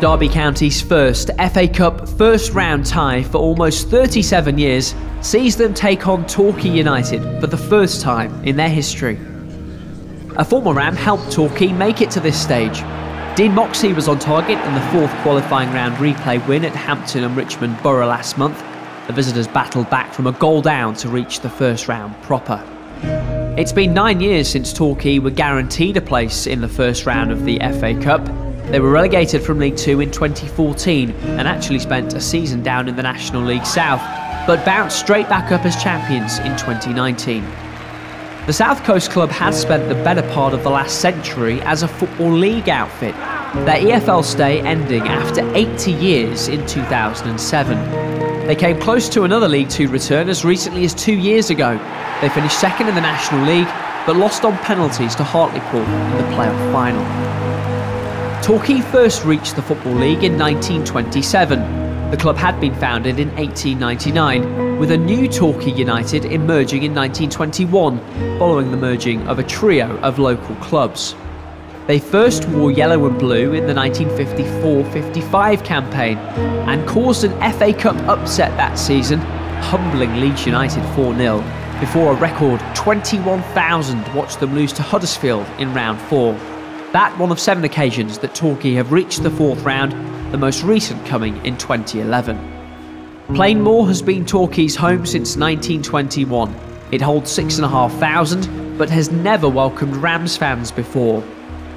Derby County's first FA Cup first round tie for almost 37 years sees them take on Torquay United for the first time in their history. A former Ram helped Torquay make it to this stage. Dean Moxey was on target in the fourth qualifying round replay win at Hampton and Richmond Borough last month. The visitors battled back from a goal down to reach the first round proper. It's been nine years since Torquay were guaranteed a place in the first round of the FA Cup. They were relegated from League Two in 2014 and actually spent a season down in the National League South, but bounced straight back up as champions in 2019. The South Coast club has spent the better part of the last century as a Football League outfit, their EFL stay ending after 80 years in 2007. They came close to another League Two return as recently as two years ago. They finished second in the National League, but lost on penalties to Hartlepool in the playoff final. Torquay first reached the Football League in 1927. The club had been founded in 1899, with a new Torquay United emerging in 1921, following the merging of a trio of local clubs. They first wore yellow and blue in the 1954 55 campaign and caused an FA Cup upset that season, humbling Leeds United 4 0, before a record 21,000 watched them lose to Huddersfield in round 4. That one of seven occasions that Torquay have reached the fourth round, the most recent coming in 2011. Plainmoor has been Torquay's home since 1921. It holds 6,500 but has never welcomed Rams fans before.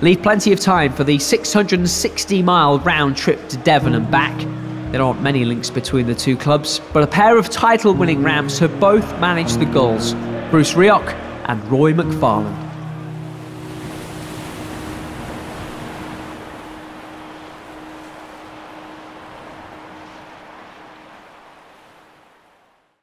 Leave plenty of time for the 660 mile round trip to Devon and back. There aren't many links between the two clubs, but a pair of title winning Rams have both managed the Gulls Bruce Rioch and Roy McFarland.